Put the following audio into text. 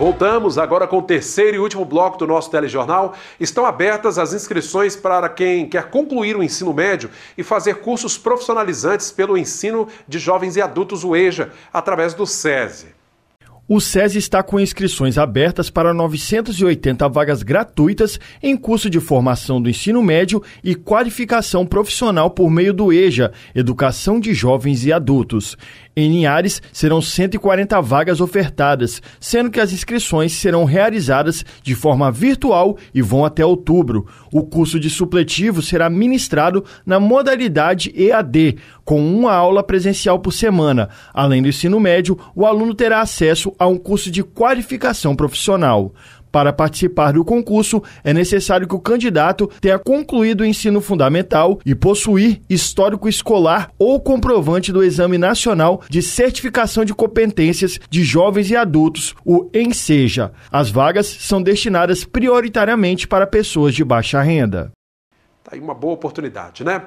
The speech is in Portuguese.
Voltamos agora com o terceiro e último bloco do nosso telejornal. Estão abertas as inscrições para quem quer concluir o ensino médio e fazer cursos profissionalizantes pelo ensino de jovens e adultos UEJA, através do SESI. O SESI está com inscrições abertas para 980 vagas gratuitas em curso de formação do ensino médio e qualificação profissional por meio do EJA, Educação de Jovens e Adultos. Em Linhares, serão 140 vagas ofertadas, sendo que as inscrições serão realizadas de forma virtual e vão até outubro. O curso de supletivo será ministrado na modalidade EAD, com uma aula presencial por semana. Além do ensino médio, o aluno terá acesso a um curso de qualificação profissional. Para participar do concurso, é necessário que o candidato tenha concluído o ensino fundamental e possuir histórico escolar ou comprovante do Exame Nacional de Certificação de Competências de Jovens e Adultos, o ENSEJA. As vagas são destinadas prioritariamente para pessoas de baixa renda. Tá aí uma boa oportunidade, né?